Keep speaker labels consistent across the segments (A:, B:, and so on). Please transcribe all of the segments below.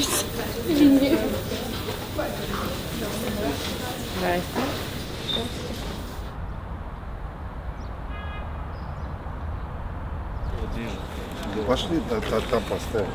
A: здравствуйте. Или. Пошли, да, да, там поставим.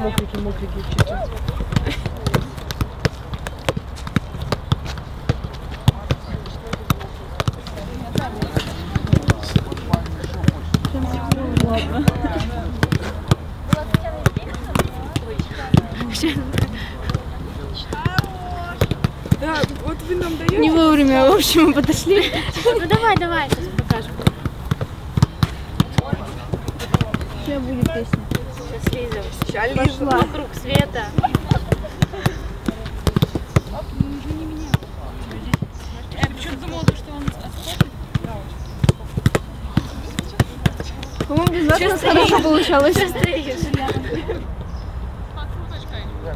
B: Мокренький, мокренький чуть-чуть. Да, вот вы нам даете.
C: Не вовремя, в общем, мы подошли. Ну давай, давай, сейчас покажем. Сейчас будет песня. Сейчас Лиза.
B: Сейчас
C: Пошла. Вокруг света. По-моему, без нас у нас хорошо получалось.
A: Нет,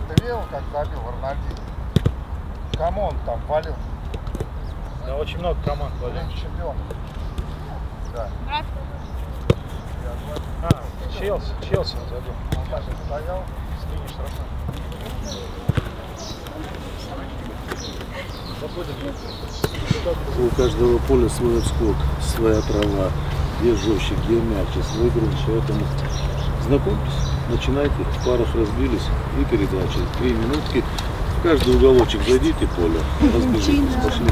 A: ты видел, как забил Рональдин? Кому он там валил?
D: Да, очень много команд валил.
A: Лиги чемпионов. Да.
D: А, Челси, Челси он забил.
A: Он так и стоял.
D: С линии штрафной.
E: У каждого поля свой отскок, своя трава, где жестче, где мягче, свой грунт. Поэтому знакомьтесь, начинайте, в парах разбились и передачи. Три минутки, в каждый уголочек зайдите поле, разбежитесь, пошли.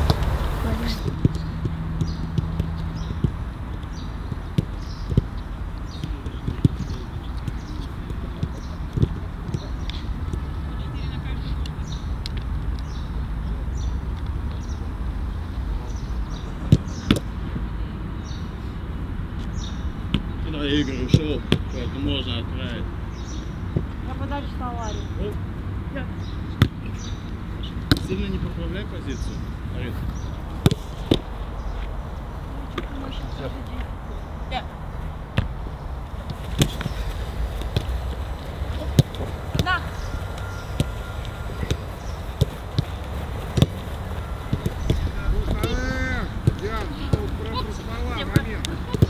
F: Когда Игорь ушел, поэтому можно отправить.
C: Я подальше аварию.
F: Сильно не поправляй позицию. Арин.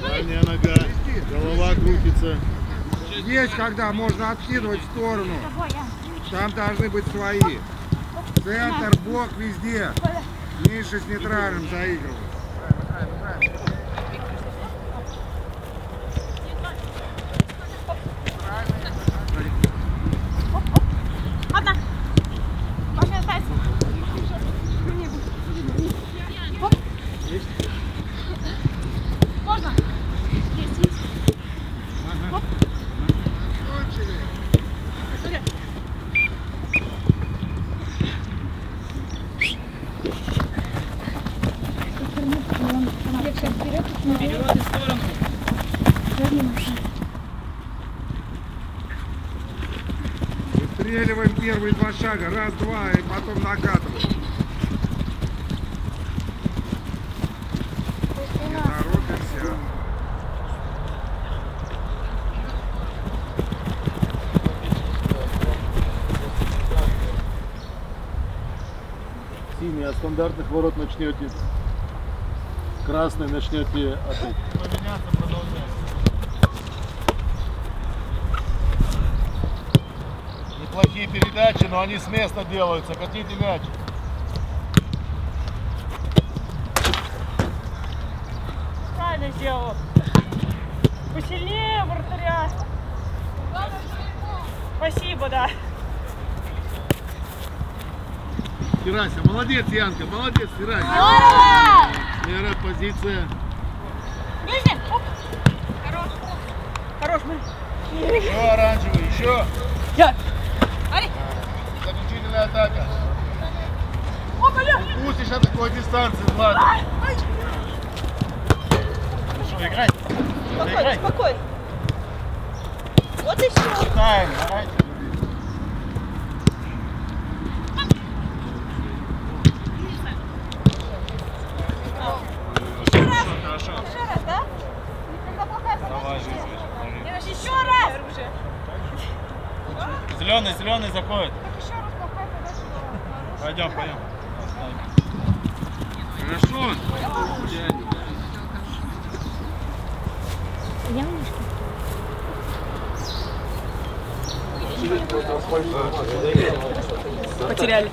F: Дальняя нога, голова крутится.
A: Есть, когда можно откидывать в сторону. Там должны быть свои. Центр, бок, везде. Меньше с нейтральным заигрывать. Выстреливаем первые два шага. Раз, два, и потом накатываем. Не торопимся.
E: Синий от стандартных ворот начнете, красный начнете от
F: Поменяться, продолжать.
D: Неплохие передачи, но они с места делаются. Хотите мяч?
B: Правильно сделал. Посильнее вратаря. Спасибо, да.
F: Терася, молодец, Янка, молодец, Терася. Лера, позиция.
B: Хорош, мы.
D: Еще оранжевый, еще.
B: Я.
D: Атака. Пустишь от такой дистанции, Влад. Ну что, играй. Играй.
B: Спокойно. Вот все.
D: Тайм, давайте. Хорошо.
B: Еще раз, да?
D: Давай, Жизель.
F: еще раз!
E: Зеленый, зеленый заходит. Пойдем, пойдем.
D: Хорошо.
C: Я.
F: Потеряли.